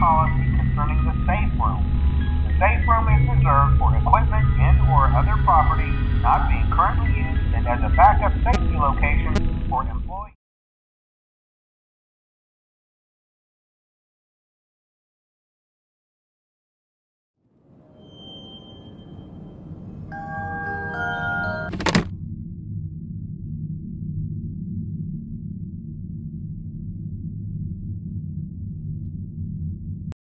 policy concerning the safe room. The safe room is reserved for equipment and or other property not being currently used and as a backup safety location